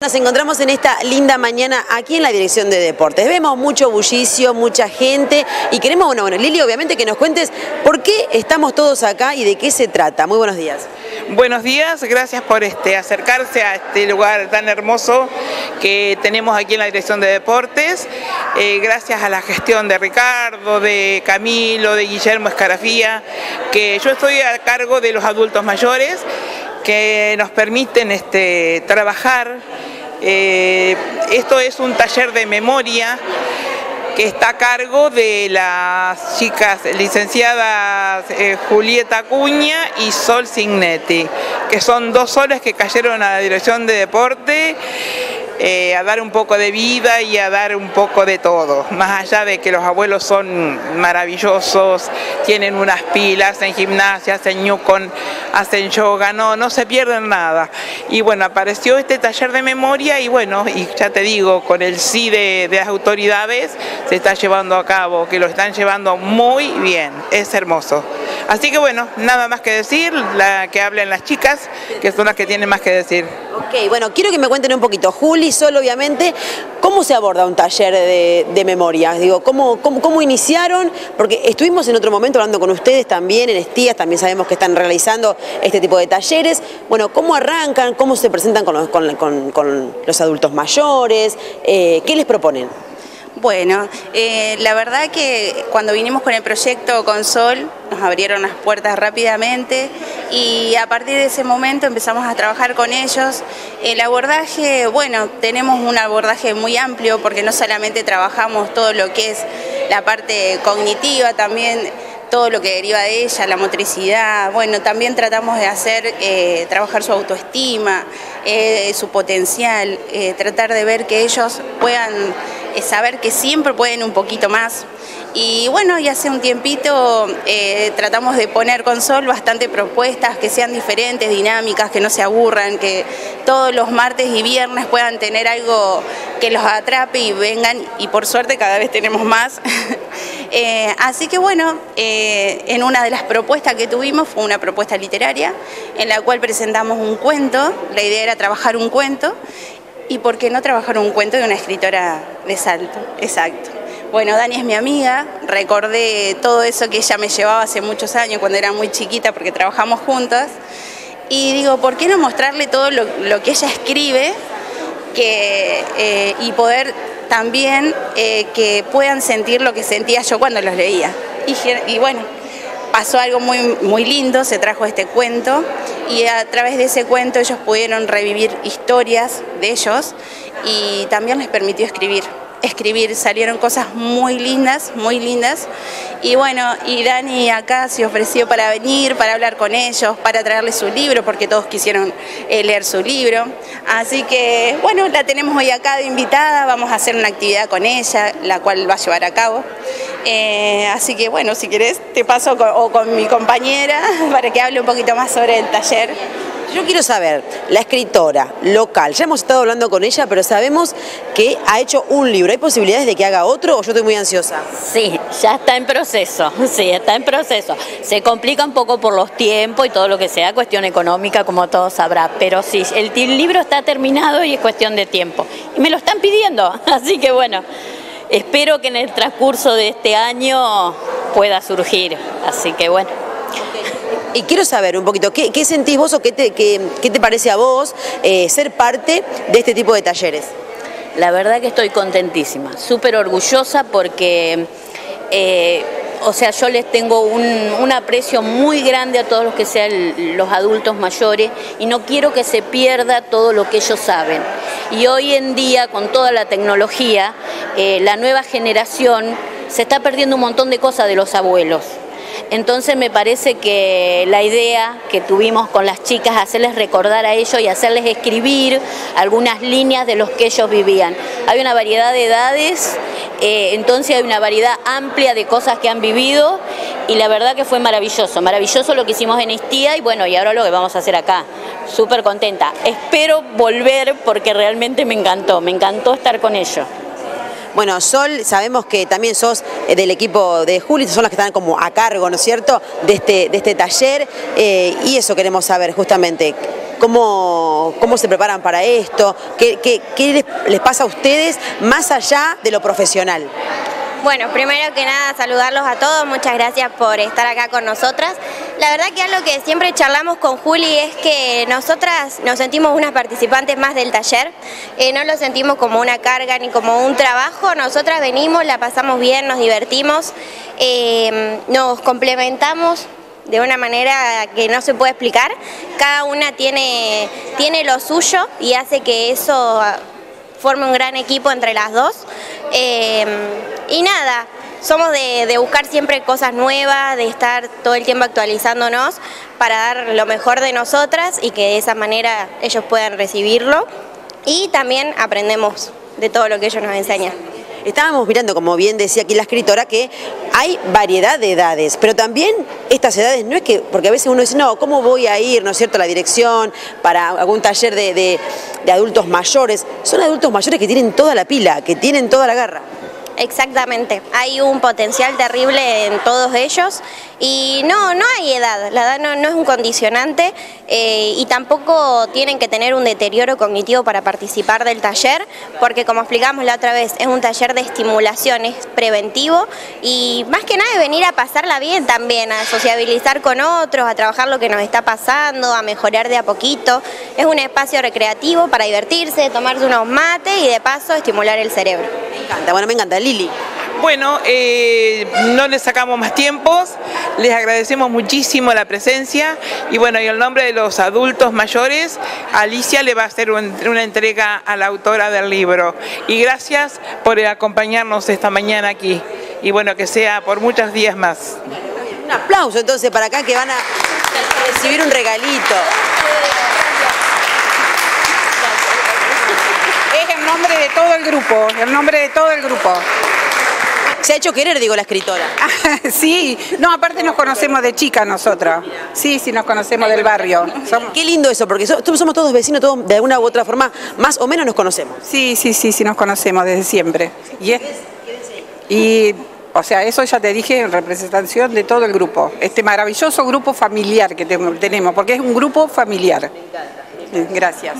Nos encontramos en esta linda mañana aquí en la Dirección de Deportes. Vemos mucho bullicio, mucha gente y queremos, bueno, bueno, Lili, obviamente que nos cuentes por qué estamos todos acá y de qué se trata. Muy buenos días. Buenos días, gracias por este, acercarse a este lugar tan hermoso que tenemos aquí en la Dirección de Deportes. Eh, gracias a la gestión de Ricardo, de Camilo, de Guillermo Escarafía, que yo estoy a cargo de los adultos mayores que nos permiten este, trabajar. Eh, esto es un taller de memoria que está a cargo de las chicas licenciadas eh, Julieta Cuña y Sol Signetti, que son dos soles que cayeron a la dirección de deporte eh, a dar un poco de vida y a dar un poco de todo. Más allá de que los abuelos son maravillosos, tienen unas pilas, en gimnasia, hacen Yukon, hacen yoga, no, no se pierden nada. Y bueno, apareció este taller de memoria y bueno, y ya te digo, con el sí de las autoridades se está llevando a cabo, que lo están llevando muy bien, es hermoso. Así que bueno, nada más que decir, la que hablen las chicas, que son las que tienen más que decir. Ok, bueno, quiero que me cuenten un poquito, Juli, solo obviamente, ¿cómo se aborda un taller de, de memoria? Digo, ¿cómo, cómo, cómo iniciaron? Porque estuvimos en otro momento hablando con ustedes también, en Estías, también sabemos que están realizando este tipo de talleres. Bueno, ¿cómo arrancan? ¿Cómo se presentan con los, con, con, con los adultos mayores? Eh, ¿Qué les proponen? Bueno, eh, la verdad que cuando vinimos con el proyecto con Sol nos abrieron las puertas rápidamente y a partir de ese momento empezamos a trabajar con ellos. El abordaje, bueno, tenemos un abordaje muy amplio porque no solamente trabajamos todo lo que es la parte cognitiva, también todo lo que deriva de ella, la motricidad, bueno, también tratamos de hacer, eh, trabajar su autoestima, eh, su potencial, tratar de ver que ellos puedan saber que siempre pueden un poquito más. Y bueno, y hace un tiempito eh, tratamos de poner con Sol bastante propuestas que sean diferentes, dinámicas, que no se aburran, que todos los martes y viernes puedan tener algo que los atrape y vengan, y por suerte cada vez tenemos más. eh, así que bueno, eh, en una de las propuestas que tuvimos fue una propuesta literaria, en la cual presentamos un cuento, la idea era trabajar un cuento, y por qué no trabajar un cuento de una escritora de Salto, exacto. Bueno, Dani es mi amiga, recordé todo eso que ella me llevaba hace muchos años cuando era muy chiquita porque trabajamos juntas y digo, ¿por qué no mostrarle todo lo, que ella escribe que, eh, y poder también eh, que puedan sentir lo que sentía yo cuando los leía? Y bueno, pasó algo muy, muy lindo, se trajo este cuento y a través de ese cuento ellos pudieron revivir historias de ellos y también les permitió escribir escribir, salieron cosas muy lindas, muy lindas. Y bueno, y Dani acá se ofreció para venir, para hablar con ellos, para traerles su libro, porque todos quisieron eh, leer su libro. Así que, bueno, la tenemos hoy acá de invitada, vamos a hacer una actividad con ella, la cual va a llevar a cabo. Eh, así que, bueno, si querés, te paso con, o con mi compañera para que hable un poquito más sobre el taller. Yo quiero saber, la escritora local, ya hemos estado hablando con ella, pero sabemos que ha hecho un libro. ¿Hay posibilidades de que haga otro o yo estoy muy ansiosa? Sí, ya está en proceso, sí, está en proceso. Se complica un poco por los tiempos y todo lo que sea, cuestión económica, como todos sabrá, pero sí, el libro está terminado y es cuestión de tiempo. Y me lo están pidiendo, así que bueno, espero que en el transcurso de este año pueda surgir, así que bueno. Y quiero saber un poquito, ¿qué, qué sentís vos o qué te, qué, qué te parece a vos eh, ser parte de este tipo de talleres? La verdad que estoy contentísima, súper orgullosa porque, eh, o sea, yo les tengo un, un, aprecio muy grande a todos los que sean los adultos mayores y no quiero que se pierda todo lo que ellos saben. Y hoy en día, con toda la tecnología, eh, la nueva generación se está perdiendo un montón de cosas de los abuelos. Entonces me parece que la idea que tuvimos con las chicas, hacerles recordar a ellos y hacerles escribir algunas líneas de los que ellos vivían. Hay una variedad de edades, eh, entonces hay una variedad amplia de cosas que han vivido y la verdad que fue maravilloso, maravilloso lo que hicimos en Istía y bueno, y ahora lo que vamos a hacer acá. Súper contenta. Espero volver porque realmente me encantó, me encantó estar con ellos. Bueno, Sol, sabemos que también sos eh, del equipo de Juli, son las que están como a cargo, ¿no es cierto?, de este, de este taller, eh, y eso queremos saber justamente. cómo, cómo se preparan para esto, qué, qué, les pasa a ustedes más allá de lo profesional. Bueno, primero que nada saludarlos a todos, muchas gracias por estar acá con nosotras. La verdad que algo que siempre charlamos con Juli es que nosotras nos sentimos unas participantes más del taller, eh, no lo sentimos como una carga ni como un trabajo, nosotras venimos, la pasamos bien, nos divertimos, eh, nos complementamos de una manera que no se puede explicar, cada una tiene, tiene lo suyo y hace que eso forme un gran equipo entre las dos. Eh, y nada, somos de, buscar siempre cosas nuevas, de estar todo el tiempo actualizándonos para dar lo mejor de nosotras y que de esa manera ellos puedan recibirlo. Y también aprendemos de todo lo que ellos nos enseñan. Estábamos mirando, como bien decía aquí la escritora, que hay variedad de edades, pero también estas edades no es que, porque a veces uno dice, no, ¿cómo voy a ir, no es cierto, a la dirección para algún taller de adultos mayores? Son adultos mayores que tienen toda la pila, que tienen toda la garra. Exactamente, hay un potencial terrible en todos ellos y no, no hay edad, la edad no, es un condicionante eh, y tampoco tienen que tener un deterioro cognitivo para participar del taller, porque como explicamos la otra vez, es un taller de estimulación, es preventivo y más que nada de venir a pasarla bien también, a sociabilizar con otros, a trabajar lo que nos está pasando, a mejorar de a poquito. Es un espacio recreativo para divertirse, tomarse unos mates y de paso estimular el cerebro. Me encanta, bueno, me encanta. Lili. Bueno, eh, no les sacamos más tiempos, les agradecemos muchísimo la presencia y bueno, y el nombre de los adultos mayores, Alicia le va a hacer una entrega a la autora del libro. Y gracias por acompañarnos esta mañana aquí y bueno, que sea por muchos días más. Un aplauso entonces para acá que van a recibir un regalito. Es el nombre de todo el grupo, el nombre de todo el grupo. Se ha hecho querer, digo, la escritora. sí, no, aparte nos conocemos de chica nosotros. Sí, sí, nos conocemos del barrio. Qué lindo eso, porque somos todos vecinos, todos de alguna u otra forma, más o menos nos conocemos. Sí, sí, sí, sí, nos conocemos desde siempre. Y, y o sea, eso ya te dije en representación de todo el grupo. Este maravilloso grupo familiar que tenemos, porque es un grupo familiar. Gracias.